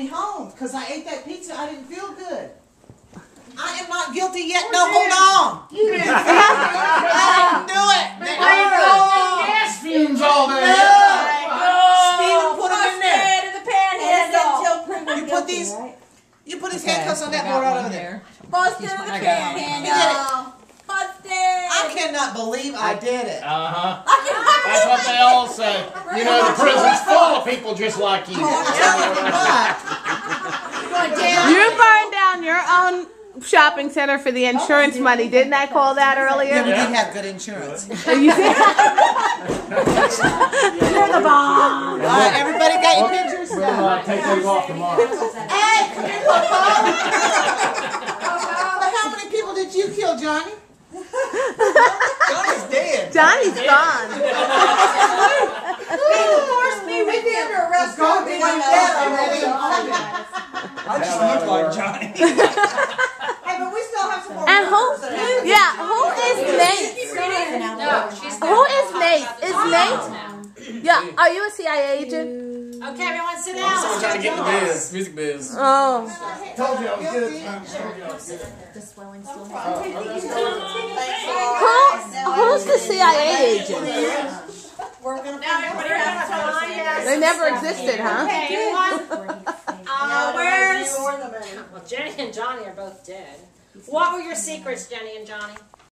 me home because I ate that pizza. I didn't feel good. I am not guilty yet. No, hold on. I didn't do it. Oh, Gas fumes all day. Steven put them in there. to the panhandle. You put these. You put his handcuffs on that board right over there. Busted to the I panhandle. Busted. I cannot believe I did it. Uh huh. That's what they all say. You know, the prison's full of people just like you. But You burned down your own shopping center for the insurance money. Didn't I call that yeah, we did have good insurance. You did? You're the bomb. All right, everybody got your pictures? We'll uh, take those off tomorrow. Hey, come here, Popo. But how many people did you kill, Johnny? Johnny's dead. Johnny's gone. Forced me with him to arrest Go be like that already. I just look like Johnny. Hey, but we still have some more. And who? members that- Yeah, who is Nate? No, she's Who is Nate? Is Nate? Yeah, are you a CIA agent? Okay, everyone sit I'm down. trying to get in the biz, music biz. Oh. Told you I was good. Who? Who's the CIA agent? Now everybody has time. They never existed, huh? Okay. Uh, where's? Well, Jenny and Johnny are both dead. What were your secrets, Jenny and Johnny?